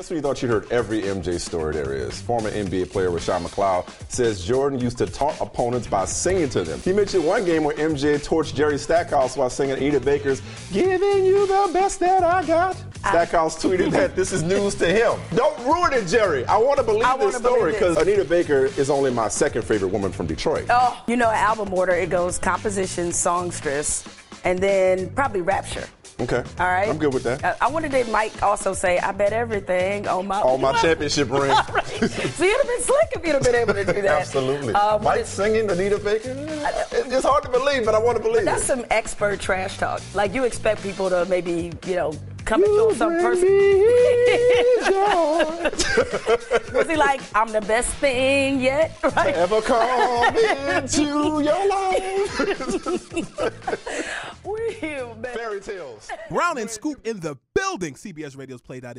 That's when you thought you heard every MJ story there is. Former NBA player Roshown McLeod says Jordan used to taunt opponents by singing to them. He mentioned one game where MJ torched Jerry Stackhouse while singing Anita Baker's Giving You the Best That I Got. Stackhouse tweeted that this is news to him. Don't ruin it, Jerry. I want to believe this story because Anita Baker is only my second favorite woman from Detroit. Oh, you know, album order, it goes composition, songstress, and then probably Rapture. Okay. All right. I'm good with that. Uh, I wondered if Mike also say, I bet everything on my All my championship ring." right. So you'd have been slick if you'd have been able to do that. Absolutely. Uh, Mike singing Anita Baker? It- It's hard to believe, but I want to believe That's it. some expert trash talk. Like you expect people to maybe, you know, come you some person. Was he like, I'm the best thing yet? Right? Ever come into your life? Real man. Fairy tales. Brown and Scoop in the building. CBS Radio's Play.it.